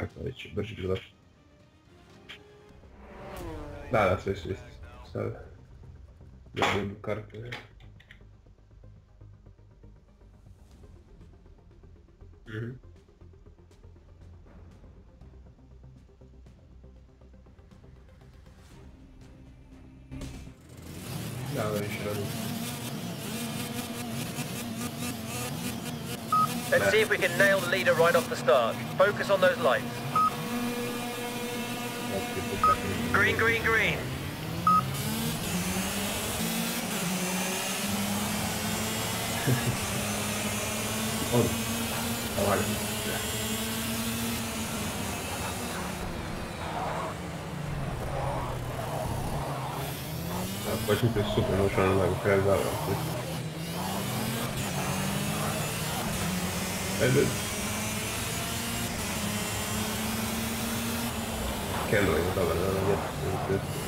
karakter için taşıcılar. Daha da seçti. Tabii. Gördüğüm bu karakteri. Hı hı. Ya ben işe Let's see if we can nail the leader right off the start. Focus on those lights. Ja ću ti puštati. Green, green, green. Odo. Ovako. Da, počnite super, možda ono nego kraj zavra. Ajde. Kendall je dobar, da, da, je. To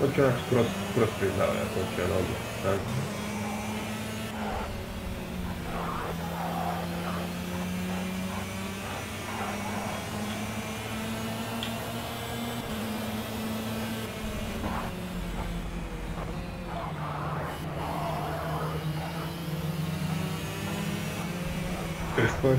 onak skroz, skroz priznavlja, to će ono odmah. tako. Prespoj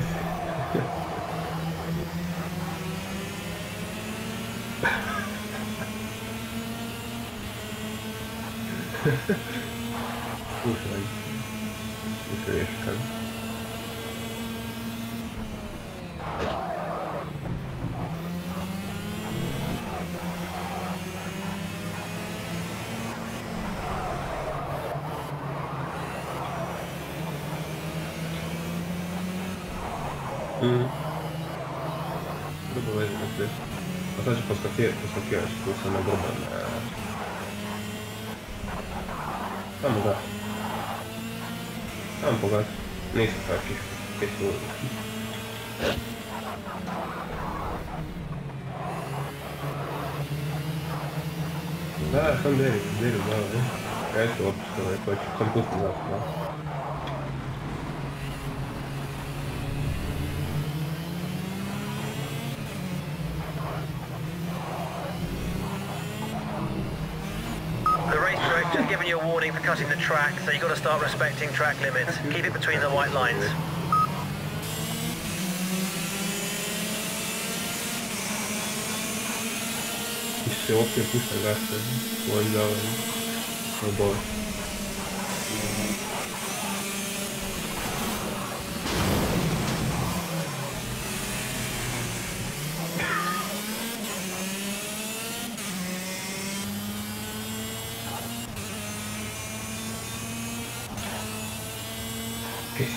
Puxa, mas... Puxa, eu ia ficar... Hum. Próbuję, jakby... No to się po skokie, po skokie, aż tu są ogromne. Vamos lá. Ampuka. nesse aqui, pessoa. Да, сам дерев, дерев, да, да. Это опция, это очень компьютерная опция. Director's given you a warning for cutting the track, so you've got to start respecting track limits. Keep it between the white lines.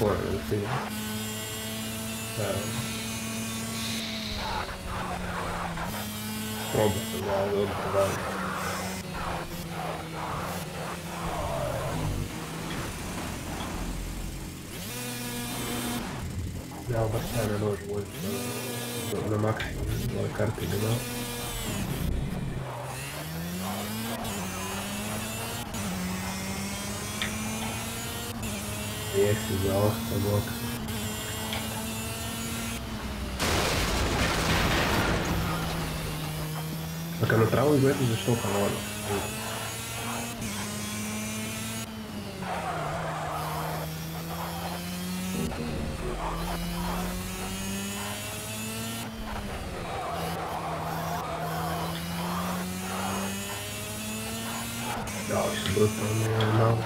bože. Kaj si zajedno? Ajde, nemam se voći tu s kartingom. Straj. Ne da stigam ovaj film. Ja moram всех взял в тобок. Пока на траву играет, не зашел колонну. Да, все будет по-моему,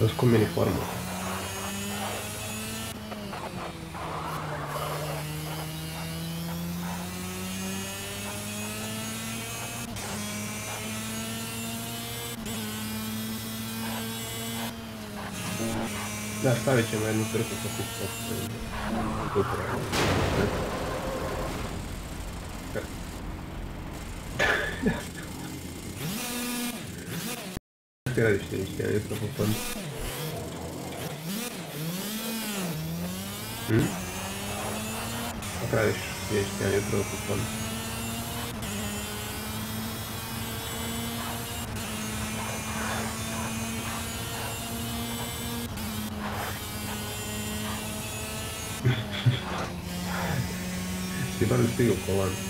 los cuminiformes. Да, ставите, наверное, трех. Как? Espera, deixa, deixa, eu tô roubando. Hum? Atrás, este ano eu estou roubando. Se barulho tem o colando.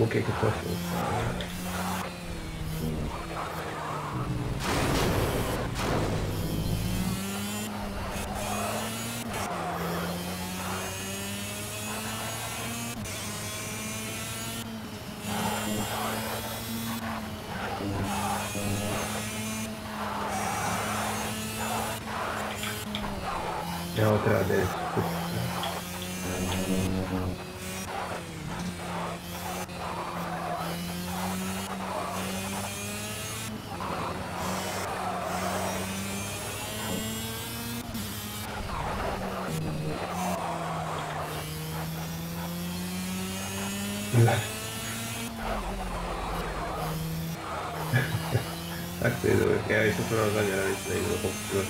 o que, é que eu. É outra vez. アクセルのエアイスプランがやられてないのが面白。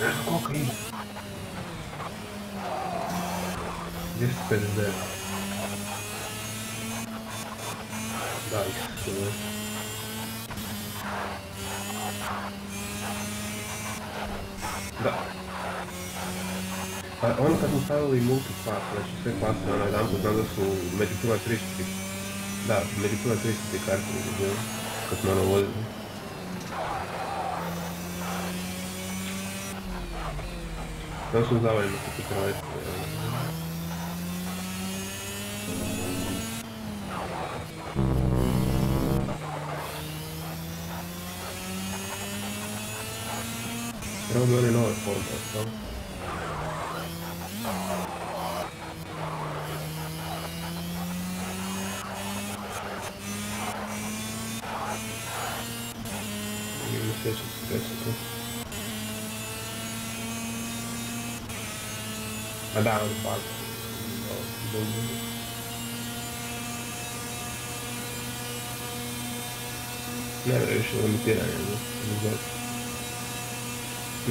すごくいい。ジェスペルだ。ダイス。だ。A on kad mu stavili multipass, znači sve klasne, ono jedan put znam da su među prva 30, da, među prva 30 karte među bilo, kad smo ono vozili. To su zavljeno kako trajete. Treba bi one nove forme, yes, yes, yes. And that was. No, no, no, no,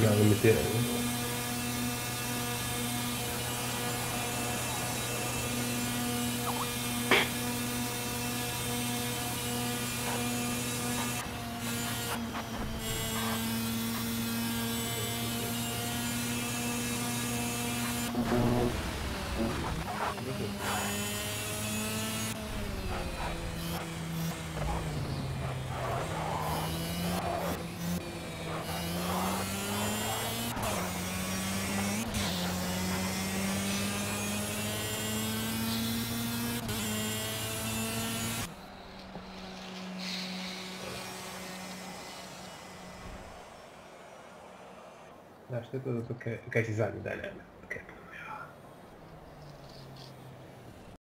no, no, no, no, no, Да, что это за косизами дали?